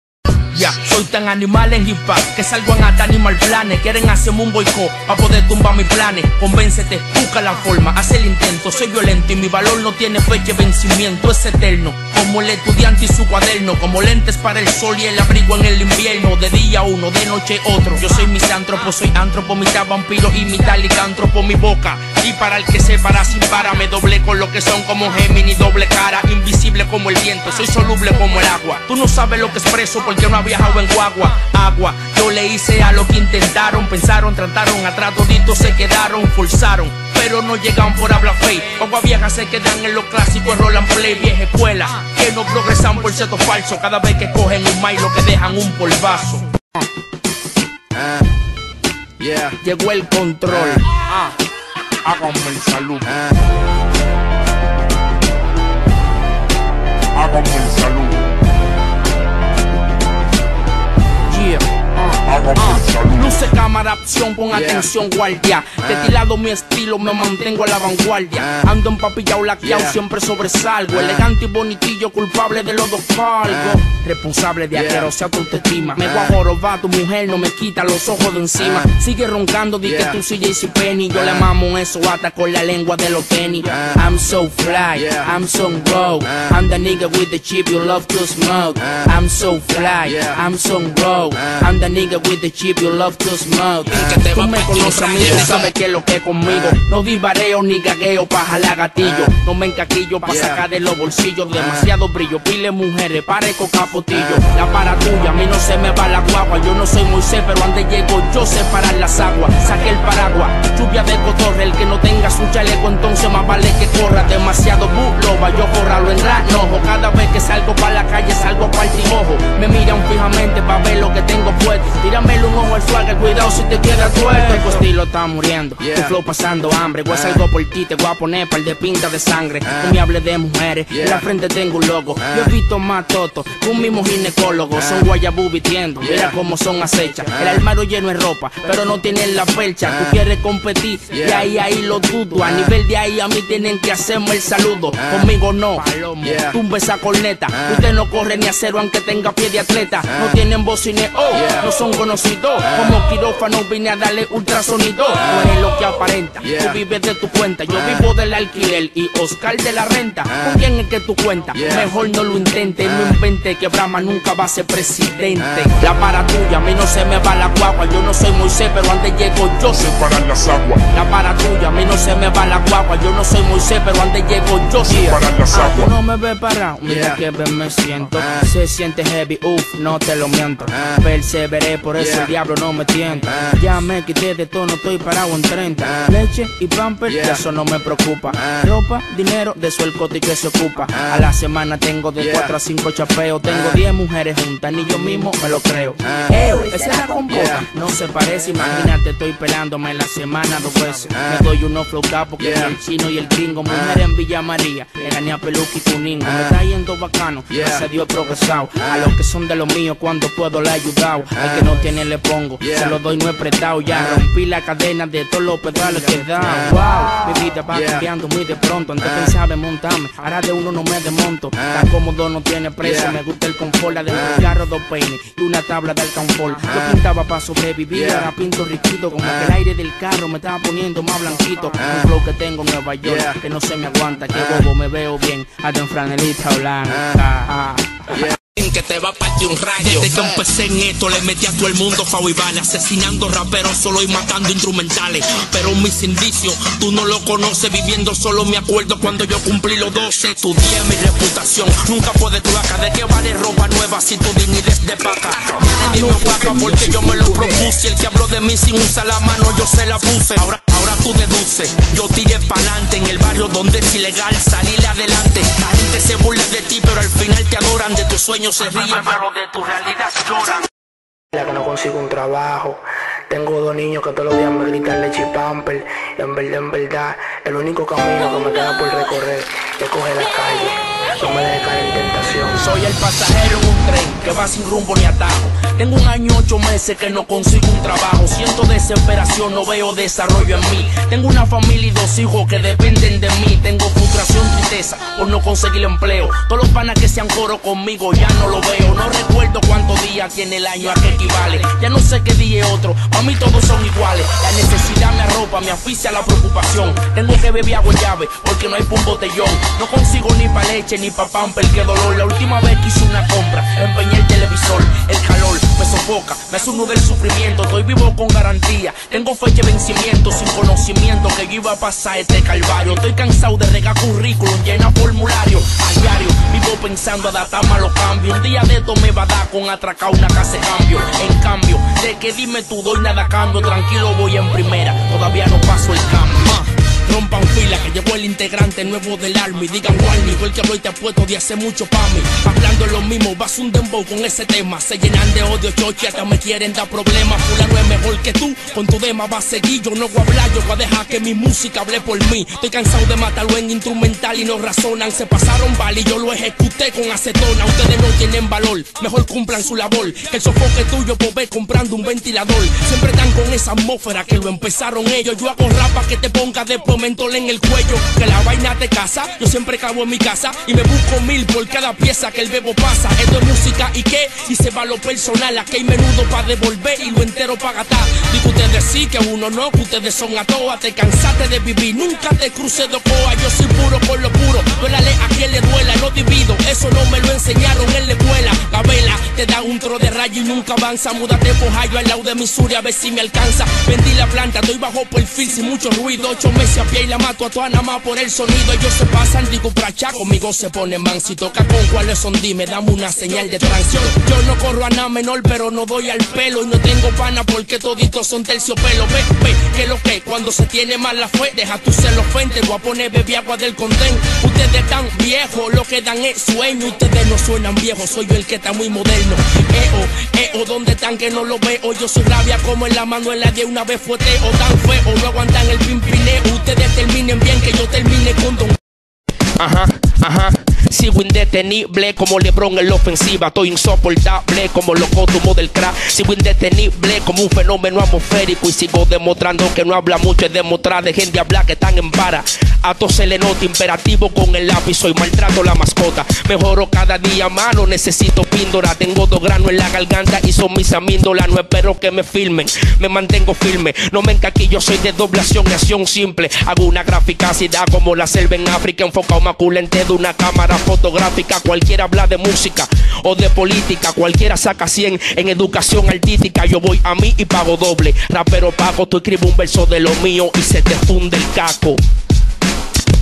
Ya, soy tan animal en hip hop que salgo en hasta animal planes. Quieren hacerme un boicot para poder tumbar mis planes. Convéncete, busca la forma, haz el intento. Soy violento y mi valor no tiene fecha de vencimiento, es eterno. Como el estudiante y su cuaderno, como lentes para el sol y el abrigo en el invierno. De día uno, de noche otro. Yo soy misántropo, soy antropo, mitad vampiro y mitad licántropo, mi boca. Y para el que se para sin para, me doble con lo que son como Gemini, doble cara, invisible como el viento. Soy soluble como el agua. Tú no sabes lo que expreso porque no viajado en guagua, agua. Yo le hice a lo que intentaron, pensaron, trataron, atrás toditos se quedaron, forzaron. Pero no llegan por habla fe. Agua vieja se quedan en los clásicos, rolan play, vieja escuela. Que no progresan por cierto falso. Cada vez que cogen un mail lo que dejan un polvazo. Uh, yeah. Llegó el control. Ah, háganme el salud. Háganme el salud. Luce cámara, acción, pon atención, guardia. Destilado mi estilo me mantengo a la vanguardia. Ando empapillado, laqueado, siempre sobresalgo. Elegante y bonitillo, culpable de los dos cargos. Responsable de sea tu autoestima. Me voy a jorobar, tu mujer no me quita los ojos de encima. Sigue roncando, di que tú sí JC Penny. Yo le mamo eso hasta con la lengua de los tenis. I'm so fly, I'm so raw. I'm the nigga with the chip you love to smoke. I'm so fly, I'm so raw. I'm the nigga with the chip you love to smoke. Tú me conoces a mí, tú sabes que lo que conmigo. No divareo ni gagueo pa' jalar gatillo. No me encaquillo pa' sacar de los bolsillos. Demasiado brillo, pile mujeres, parezco capotillo. La para tuya, a mí no se me va la guagua. Yo no soy Moisés, pero donde llego yo sé parar las aguas. Saqué el paraguas, lluvia de cotorre. El que no tenga su chaleco, entonces más vale que corra. Demasiado va yo corralo en ranojo. Cada vez que salgo para la calle, salgo para el ojo. Me miran fijamente para ver lo que tengo puesto. Tíramelo un ojo al swagger, cuidado si te queda tuerto. Tu estilo está muriendo, tu flow pasando hambre. Voy a salgo por ti, te voy a poner par de pinta de sangre. No me hable de mujeres, en la frente tengo un logo. Yo he visto más toto, un mismo ginecólogo. Son guayabú vistiendo, mira cómo son acechas. El armario lleno de ropa, pero no tienen la fecha. Tú quieres competir, y ahí, ahí lo dudo. A nivel de ahí a mí tienen que hacerme el saludo. Conmigo no, tumba esa corneta. Usted no corre ni a cero aunque tenga pie de atleta. No tienen voz oh, no son conocidos. Como quirófano vine a darle ultrasonido. No eres lo que aparenta, tú vives de tu cuenta. Yo vivo del alquiler y Oscar de la renta. ¿Con quién es que tú cuentas? Mejor no lo intente, no invente que Brahma nunca va a ser presidente. La para tuya, a mí no se me va la guagua. Yo no soy Moisés, pero antes llego yo. Sé parar las aguas. La para tuya, a mí no se me va la guagua. Yo no soy Moisés, pero antes llego yo. Sé parar las aguas. Ah, no me ve parado, mira que bien me siento. Se siente heavy, uff, no te lo miento. Perseveré, por eso el diablo no me tienta. Ya me quité de todo, no estoy parado en 30. Leche y pamper, eso no me preocupa. Ropa, dinero, de eso el coti que se ocupa. A la semana tengo de 4 a 5 chapeos. Tengo 10 mujeres juntas, ni yo mismo me lo creo. Eo, esa es la compota. No se parece, imagínate, estoy pelándome la semana dos veces. Me doy unos flow porque el chino y el gringo. Mujer en Villa María, era ni a peluca y tuningo. Me está yendo bacano, gracias Dios progresado. A los que son de los míos, cuando puedo le he ayudado. Al que no tiene le pongo, se lo doy no he prestado. Ya rompí la cadena de todos los pedales que da. Wow, mi vida va cambiando muy de pronto. Antes pensaba en montarme, ahora de uno no me desmonto. Tan cómodo no tiene precio, me gusta el confort. Adentro un carro, dos peines y una tabla de alcanfor. Yo pintaba para sobrevivir, ahora pinto riquito. Como que el aire del carro me estaba poniendo más blanquito. Un flow que tengo en Nueva York, que no se me aguanta. Que bobo me veo bien, hasta en franelita blanca. Ah, que te va a partir un rayo. Desde que empecé en esto, le metí a todo el mundo Vale asesinando raperos solo y matando instrumentales. Pero mis indicios, tú no lo conoces, viviendo solo me acuerdo cuando yo cumplí los 12. Estudié mi reputación, nunca puedes tu acá. ¿De qué vale ropa nueva si tu dignidad es de paca? Nadie me paga porque yo me lo propuse. El que habló de mí sin usar la mano, yo se la puse. Ahora, ahora tú deduces, yo tiré pa'lante en el barrio donde es ilegal salir adelante. La gente se burla de ti, pero al final te adoran de tus sueños se ríen, pero de tu realidad lloran. La que no consigo un trabajo. Tengo dos niños que todos los días me gritan leche y pamper. En verdad, en verdad, el único camino que me queda por recorrer es coger la calle. Soy el pasajero en un tren que va sin rumbo ni atajo. Tengo un año, ocho meses que no consigo un trabajo. Siento desesperación, no veo desarrollo en mí. Tengo una familia y dos hijos que dependen de mí. Tengo frustración, tristeza por no conseguir empleo. Todos los panas que sean coro conmigo ya no lo veo. No recuerdo cuántos días tiene el año a qué equivale. Ya no sé qué día es otro. A mí todos son iguales. La necesidad me arropa, me asfixia la preocupación. Tengo que beber agua llave porque no hay un botellón. No consigo ni pa' leche ni pa' pamper, qué dolor. La última vez que hice una compra, empeñé el televisor. El calor me sofoca, me hace uno del sufrimiento. Estoy vivo con garantía, tengo fecha de vencimiento, sin conocimiento que iba a pasar este calvario. Estoy cansado de regar currículum, llena formulario. A diario vivo pensando adaptarme a los cambios. Un día de esto me va a dar con atracar una casa de cambio. En cambio, de que dime tú doy nada cambio, tranquilo voy en primera, todavía no paso el cambio. Rompan fila, que llegó el integrante nuevo del Army. Digan Warney, igual que habló y te puesto de hace mucho pa' mí. Hablando lo mismo, vas un dembow con ese tema. Se llenan de odio, chochi, hasta me quieren dar problemas. Fulano es mejor que tú, con tu dema va a seguir. Yo no voy a hablar, yo voy a dejar que mi música hable por mí. Estoy cansado de matarlo en instrumental y no razonan. Se pasaron bal y yo lo ejecuté con acetona. Ustedes no tienen valor, mejor cumplan su labor. Que el sofoque tuyo por ver comprando un ventilador. Siempre están con esa atmósfera que lo empezaron ellos. Yo hago rapa que te ponga de mentol en el cuello. Que la vaina te casa, yo siempre cabo en mi casa y me busco mil por cada pieza que el bebo pasa. Esto es música y qué, y se va lo personal. Aquí hay menudo para devolver y lo entero para gastar. Digo ustedes sí, que uno no, que ustedes son a toa. Te cansaste de vivir, nunca te crucé de coa. Yo soy puro con lo puro, duélale a quien le duela, no divido. Eso no me lo enseñaron en la escuela. La vela te da un tro de rayo y nunca avanza. Múdate por al lado de Missouri a ver si me alcanza. Vendí la planta, doy bajo por el fil sin mucho ruido. Ocho meses a pie y la mato a toda nada más por el sonido. Ellos se pasan, digo pracha, conmigo se pone man. Si toca con cuáles son, dime, dame una señal de transición. No corro a nada menor, pero no doy al pelo. Y no tengo pana porque toditos son terciopelo. Ve, ve, que lo que cuando se tiene mal la fe, deja tu celo fuente. Voy a poner bebé agua del contén. Ustedes están viejos, lo que dan es sueño. Ustedes no suenan viejos, soy yo el que está muy moderno. Eo, eo, ¿dónde están que no lo veo? Yo soy rabia como en la manuela de una vez o tan feo. No aguantan el pimpineo. Ustedes terminen bien que yo termine con don. Ajá, ajá. Sigo indetenible como Lebron en la ofensiva. Estoy insoportable como loco tumo del crack. Sigo indetenible como un fenómeno atmosférico. Y sigo demostrando que no habla mucho. Es demostrar de gente habla que están en para. A todos se imperativo con el lápiz. Soy maltrato la mascota. Mejoro cada día más. No necesito píndora. Tengo dos granos en la garganta y son mis amíndolas. No espero que me filmen. Me mantengo firme. No me yo soy de doblación acción simple. Hago una gráfica da como la selva en África. Enfocado maculente de una cámara fotográfica, cualquiera habla de música o de política, cualquiera saca 100 en educación artística. Yo voy a mí y pago doble. Rapero pago, tú escribes un verso de lo mío y se te funde el caco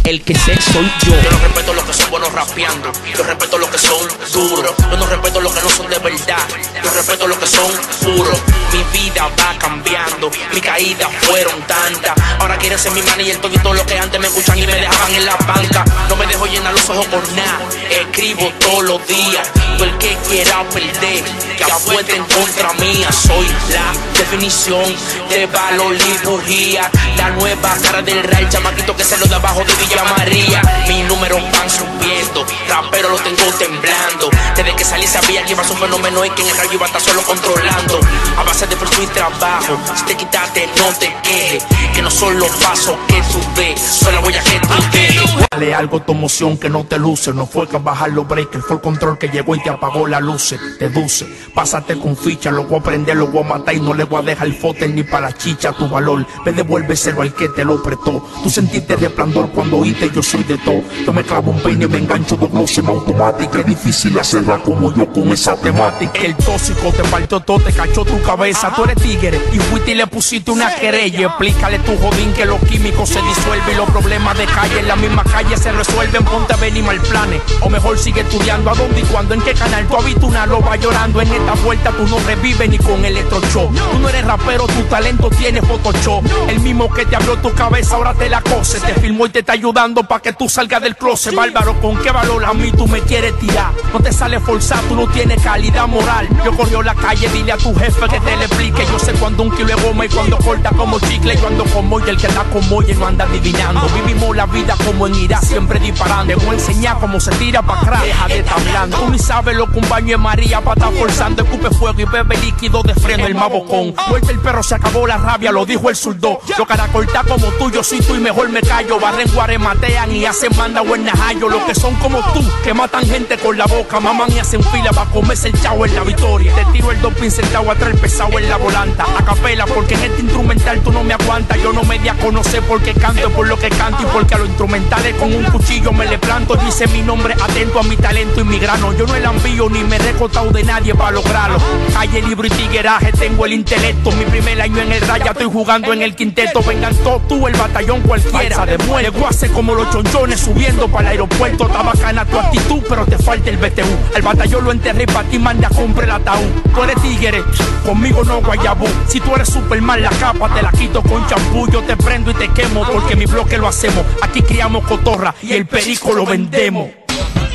el que sé soy yo. Yo no respeto los que son buenos rapeando. Yo respeto los que son duros. Yo no respeto los que no son de verdad. Yo respeto los que son puros. Mi vida va cambiando. Mis caídas fueron tantas. Ahora quieren ser mi manager. Todo y todo lo que antes me escuchan y me dejaban en la banca. No me dejo llenar los ojos por nada. Escribo todos los días. Todo el que quiera perder, que apuesten contra mía. Soy la definición de valor y. La nueva cara del rey, chamaquito que se lo de abajo de Villa María. Mis números van subiendo, rapero lo tengo temblando. Desde que salí sabía que iba a ser un fenómeno y que en el rayo iba a estar solo controlando. A base de esfuerzo y trabajo, si te quitaste no te quejes. Que no son los pasos que tú ves, solo voy a que tú dejes. Dale algo tu emoción que no te luce. No fue que bajar los breakers, fue el control que llegó y te apagó la luz. Te duce, pásate con ficha, lo voy a prender, lo voy a matar y no le voy a dejar el fote ni para la chicha tu valor. Ve devuélveselo al que te lo prestó. Tú sentiste resplandor cuando yo soy de todo. Yo me clavo un peine, me engancho dos en automática. Es difícil hacerla como yo con esa temática. El tóxico te partió todo, te cachó tu cabeza. Tú eres tigre y fuiste y le pusiste una querella. Explícale tu jodín que los químicos se disuelven y los problemas de calle en la misma calle se resuelven. Ponte a venir mal planes. O mejor sigue estudiando a dónde y cuándo, en qué canal. Tu habito una loba llorando en esta vuelta. Tú no revives ni con electroshock. Tú no eres rapero, tu talento tiene Photoshop. El mismo que te abrió tu cabeza ahora te la cose. Te filmó y te está ayudando dando pa' que tú salgas del closet. Bárbaro, ¿con qué valor a mí tú me quieres tirar? No te sale forzado, tú no tienes calidad moral. Yo corrió la calle, dile a tu jefe que te le explique. Yo sé cuando un kilo de goma y cuando corta como chicle. Yo ando como y el que está como y no anda adivinando. Vivimos la vida como en Irak, siempre disparando. Te voy a enseñar cómo se tira pa' atrás. Deja de estar hablando. Tú ni sabes lo que un baño de María pa' estar forzando. Escupe fuego y bebe líquido de freno el mabocón. Vuelta el perro, se acabó la rabia, lo dijo el zurdo. Yo cara corta como tú, yo soy tú y mejor me callo. Barren guarema matean y hacen manda o en Najayo. Los que son como tú, que matan gente con la boca, maman y hacen fila para comerse el chavo en la victoria. Te tiro el doping sentado atrás, el pesado en la volanta. A capela, porque en este instrumental tú no me aguantas. Yo no me di a conocer porque canto, por lo que canto y porque a los instrumentales con un cuchillo me le planto. Dice mi nombre atento a mi talento y mi grano. Yo no el envío ni me he recotado de nadie para lograrlo. Calle, libro y tigueraje, tengo el intelecto. Mi primer año en el raya, estoy jugando en el quinteto. Vengan todos tú, el batallón cualquiera. de muere, guase como los chonchones subiendo para el aeropuerto. Está bacana tu actitud, pero te falta el BTU. El batallón lo enterré para ti, manda, compre el ataúd. Tú eres tigre, conmigo no guayabú. Si tú eres Superman, la capa te la quito con champú. Yo te prendo y te quemo, porque mi bloque lo hacemos. Aquí criamos cotorra y el perico lo vendemos.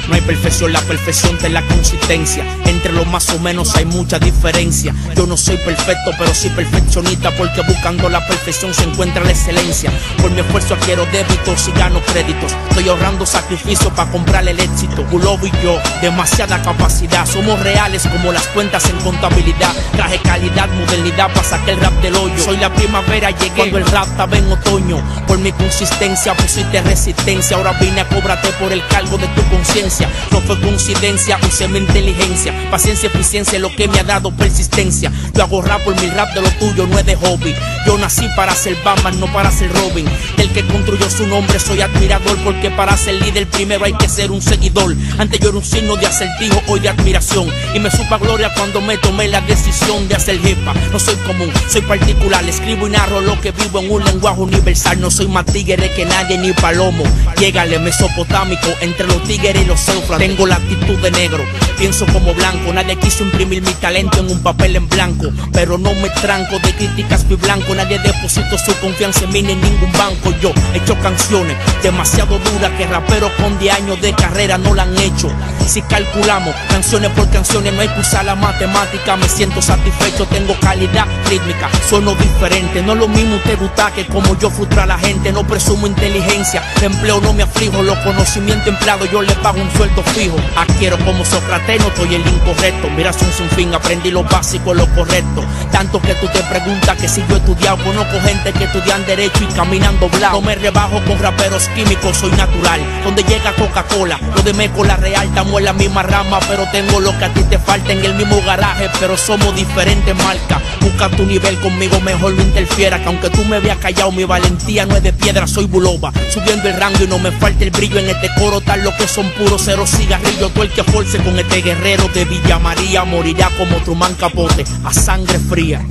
No hay perfección, la perfección de la consistencia. Entre lo más o menos hay mucha diferencia. Yo no soy perfecto, pero sí perfeccionista, porque buscando la perfección se encuentra la excelencia. Por mi esfuerzo adquiero débitos y gano créditos. Estoy ahorrando sacrificios para comprar el éxito. Gulobo y yo, demasiada capacidad. Somos reales como las cuentas en contabilidad. Traje calidad, modernidad para sacar el rap del hoyo. Soy la primavera, llegué cuando el rap estaba en otoño. Por mi consistencia pusiste resistencia. Ahora vine a cobrarte por el cargo de tu conciencia. No fue coincidencia, usé mi inteligencia. Paciencia, eficiencia, lo que me ha dado persistencia. Yo hago rap por mi rap de lo tuyo, no es de hobby. Yo nací para ser Batman, no para ser Robin. El que construyó su nombre, soy admirador. Porque para ser líder primero hay que ser un seguidor. Antes yo era un signo de acertijo, hoy de admiración. Y me supa gloria cuando me tomé la decisión de hacer hip No soy común, soy particular. Escribo y narro lo que vivo en un lenguaje universal. No soy más tigre que nadie ni palomo. Llegale mesopotámico entre los tigres y los tengo la actitud de negro, pienso como blanco. Nadie quiso imprimir mi talento en un papel en blanco. Pero no me tranco de críticas, fui blanco. Nadie depositó su confianza en mí ni en ningún banco. Yo he hecho canciones demasiado duras que raperos con 10 años de carrera no la han hecho. Si calculamos canciones por canciones, no hay que usar la matemática. Me siento satisfecho, tengo calidad rítmica, sueno diferente. No es lo mismo usted gusta que como yo frustra a la gente. No presumo inteligencia, empleo no me aflijo. Los conocimientos empleados yo le pago un sueldo fijo. Adquiero como Sócrates, no estoy el incorrecto. Mira, son sin fin, aprendí lo básico, lo correcto. Tanto que tú te preguntas que si yo he estudiado, conozco gente que estudian derecho y caminando blanco. No me rebajo con raperos químicos, soy natural. Donde llega Coca-Cola, lo de Meco, la real, estamos en la misma rama, pero tengo lo que a ti te falta en el mismo garaje, pero somos diferentes marcas. Busca tu nivel conmigo, mejor no interfiera, que aunque tú me veas callado, mi valentía no es de piedra, soy buloba. Subiendo el rango y no me falta el brillo en este coro, tal lo que son puros cero cigarrillos. Tú el que force con este guerrero de Villa María morirá como Truman Capote, a sangre fría.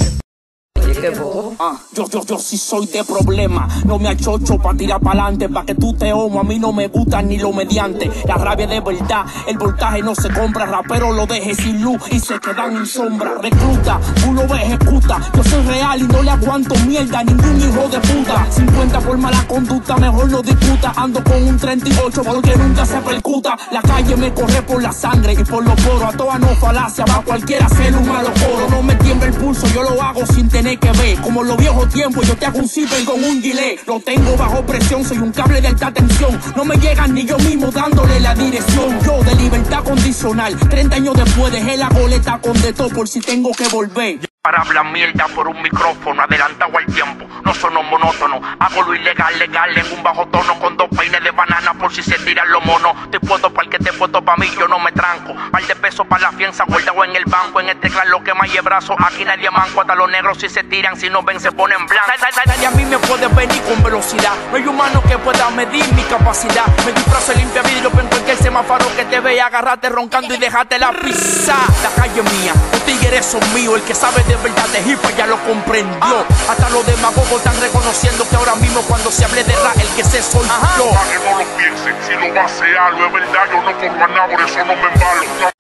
Ah, yo, yo, yo sí soy de problema. No me achocho pa' tirar pa'lante. Pa' que tú te homo, a mí no me gusta ni lo mediante. La rabia de verdad, el voltaje no se compra. Rapero lo deje sin luz y se quedan en sombra. Recluta, tú lo ejecuta. Yo soy real y no le aguanto mierda a ningún hijo de puta. 50 por mala conducta, mejor no disputa. Ando con un 38 porque nunca se percuta. La calle me corre por la sangre y por los poros. A toda no falacia, va cualquiera hacer un malo coro. No me tiembla el pulso, yo lo hago sin tener que como los viejos tiempos, yo te hago un zipper con un gilet. Lo tengo bajo presión, soy un cable de alta tensión. No me llegan ni yo mismo dándole la dirección. Yo de libertad condicional. 30 años después dejé la goleta con de todo por si tengo que volver para hablar mierda por un micrófono adelantado al tiempo. No sono monótono, hago lo ilegal, legal en un bajo tono con dos peines de banana por si se tiran los monos. Te puedo para el que te puedo para mí, yo no me tranco. Par de pesos para la fianza guardado en el banco. En este clan lo que más brazo, aquí nadie manco. Hasta los negros si se tiran, si no ven se ponen blancos. Nadie a mí me puede venir con velocidad. No hay humano que pueda medir mi capacidad. Me disfrazo limpia vidrio en cualquier semáforo que te vea. Agarrate roncando y déjate la pizza. La calle mía, los tigres son míos. El que sabe de verdad de hip ya lo comprendió. Hasta los demagogos están reconociendo que ahora mismo cuando se hable de rap, el que se soltó. Para que no lo piensen, si lo va a hacer algo, es verdad, yo no por ganar, por eso no me embalo.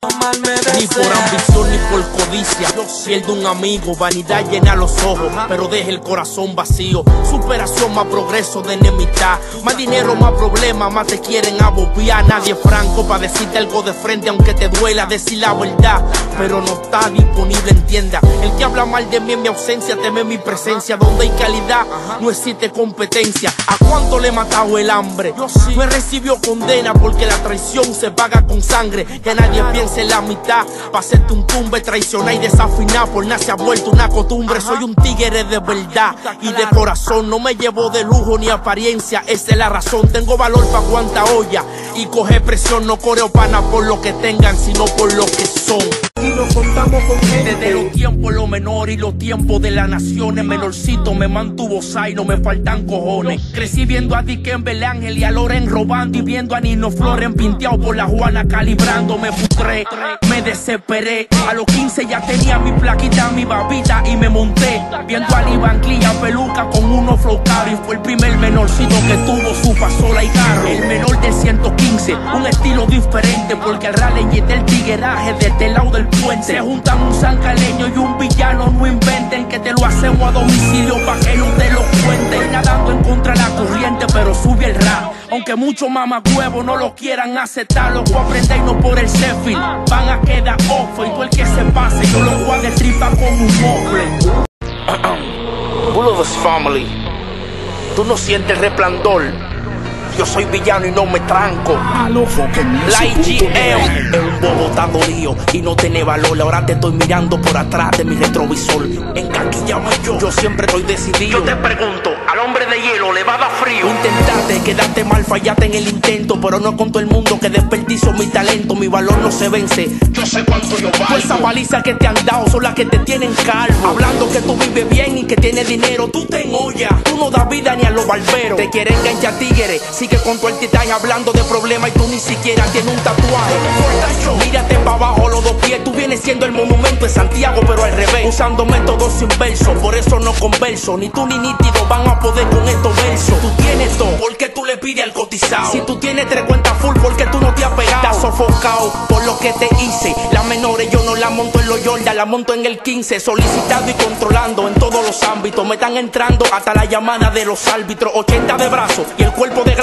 Ni por ambición ni por codicia. Pierdo un amigo, vanidad llena los ojos, pero deja el corazón vacío. Superación más progreso de enemistad. Más dinero, más problemas, más te quieren abobiar. Nadie es franco para decirte algo de frente, aunque te duela decir la verdad. Pero no está disponible en tienda. El que habla mal de mí en mi ausencia, teme mi presencia. Donde hay calidad, no existe competencia. ¿A cuánto le he matado el hambre? No he recibido condena porque la traición se paga con sangre. Que nadie piense en la mitad. Pa' hacerte un tumbe, traicionar y desafinar. Por nada se ha vuelto una costumbre. Soy un tigre de verdad y de corazón. No me llevo de lujo ni apariencia. Esa es la razón. Tengo valor pa' cuanta olla. Y coge presión. No coreo pana por lo que tengan, sino por lo que son. Nos contamos con gente. Desde los tiempos lo menor y los tiempos de las naciones, menorcito me mantuvo sai, no me faltan cojones. Crecí viendo a Dikembe Ángel y a Loren robando y viendo a Nino Flores pinteado por la Juana calibrando. Me putré, me desesperé. A los 15 ya tenía mi plaquita, mi babita y me monté. Viendo a Iván Clía peluca con uno flow y fue el primer menorcito que tuvo su pasola y carro. El menor de 115, un estilo diferente porque el rally y del tigueraje desde el este lado del Se juntan un zancaleño y un villano, no inventen que te lo hacemos a domicilio pa' que no te lo cuenten. Nadando en contra de la corriente, pero sube el rap. Aunque muchos mamacuevos no lo quieran aceptar, lo voy a aprender no por el Sheffield. Van a quedar off y tú el que se pase, yo lo voy a destripar con un mofle. Bullovers Family, tú no sientes resplandor. Yo soy villano y no me tranco. La IGM es un bobo tadorío y no tiene valor. Ahora te estoy mirando por atrás de mi retrovisor. En llamo yo, yo siempre estoy decidido. Yo te pregunto, al hombre de hielo le va a dar frío. Intentaste quedarte mal, fallaste en el intento. Pero no con todo el mundo que desperdicio mi talento. Mi valor no se vence. Yo sé cuánto yo valgo. Esa paliza que te han dado son las que te tienen calvo. Hablando que tú vives bien y que tienes dinero. Tú te olla. Tú no das vida ni a los barberos. Te quieren enganchar tigres que con tu altitaje hablando de problemas y tú ni siquiera tienes un tatuaje. Mírate para abajo los dos pies, tú vienes siendo el monumento de Santiago, pero al revés. Usando métodos inversos, por eso no converso. Ni tú ni nítido van a poder con estos versos. Tú tienes dos, porque tú le pides al cotizado. Si tú tienes tres cuentas full, porque tú no te has pegado. Has sofocado por lo que te hice. Las menores yo no la monto en los Jordan, la monto en el 15. Solicitado y controlando en todos los ámbitos. Me están entrando hasta la llamada de los árbitros. 80 de brazos y el cuerpo de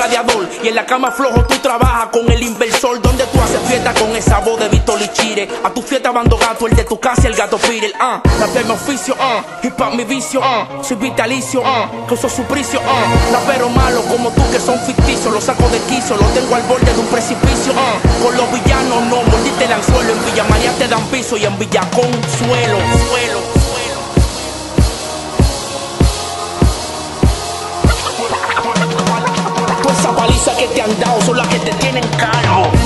y en la cama flojo tú trabajas con el inversor. Donde tú haces fiesta con esa voz de Víctor Lichire. A tu fiesta el de tu casa el gato pire. Ah, uh. mi oficio, ah, uh. pa' mi vicio, uh. soy vitalicio, ah, uh. que uso su pricio, ah, malo como tú que son ficticios. Lo saco de quiso, lo tengo al borde de un precipicio, ah, con los villanos no, mordiste el anzuelo. En Villa María te dan piso y en Villa Consuelo, suelo. que te han dado son las que te tienen calvo.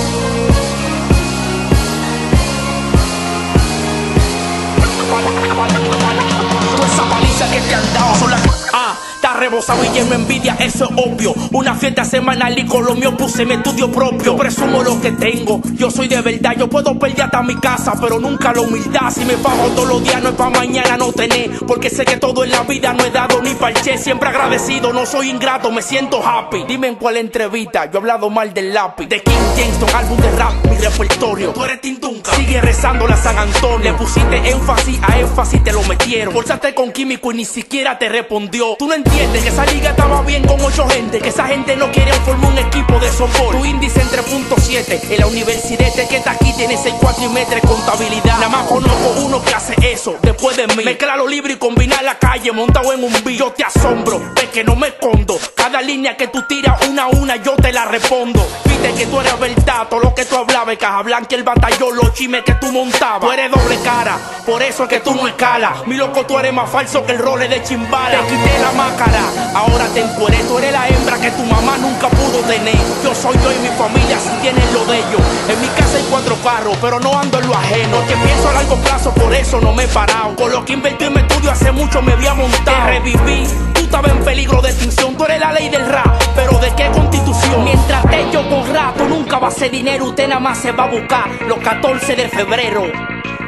Esa paliza que te han dado son las ah rebosado y lleno envidia, eso es obvio. Una fiesta semanal y con lo mío puse mi estudio propio. Presumo lo que tengo, yo soy de verdad. Yo puedo perder hasta mi casa, pero nunca la humildad. Si me bajo todos los días, no es para mañana no tener. Porque sé que todo en la vida no he dado ni parche. Siempre agradecido, no soy ingrato, me siento happy. Dime en cuál entrevista yo he hablado mal del lápiz. De King Jameson, álbum de rap, mi repertorio. Tú eres Tintunca, sigue rezando la San Antonio. Le pusiste énfasis a énfasis, te lo metieron. Forzaste con químico y ni siquiera te respondió. Tú no entiendes que esa liga estaba bien con ocho gente, que esa gente no quiere formar un equipo de soporte. Tu índice entre punto 7, en la universidad que está aquí tiene 6 cuatrimetres contabilidad. Nada más conozco uno que hace eso, después de mí. Mezcla lo libre y combinar la calle montado en un bill. Yo te asombro, ves que no me escondo. Cada línea que tú tiras una a una yo te la respondo. Viste que tú eres verdad, todo lo que tú hablabas, caja blanca el batallón, los chimes que tú montabas. Tú eres doble cara, por eso es que tú no escalas. Mi loco, tú eres más falso que el role de chimbala. Te quité la máscara ahora te encueré. Tú eres la hembra que tu mamá nunca pudo tener. Yo soy yo y mi familia si tienen lo de ellos. En mi casa hay cuatro carros, pero no ando en lo ajeno. Que pienso a largo plazo, por eso no me he parado. Con lo que invertí en mi estudio hace mucho me había montado. Te reviví, tú estabas en peligro de extinción. Tú eres la ley del rap, pero ¿de qué constitución? Mientras te yo con rato nunca va a ser dinero. Usted nada más se va a buscar los 14 de febrero.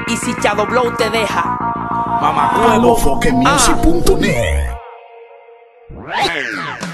Y si Shadow Blow te deja, mamá huevo. Ah. Bam!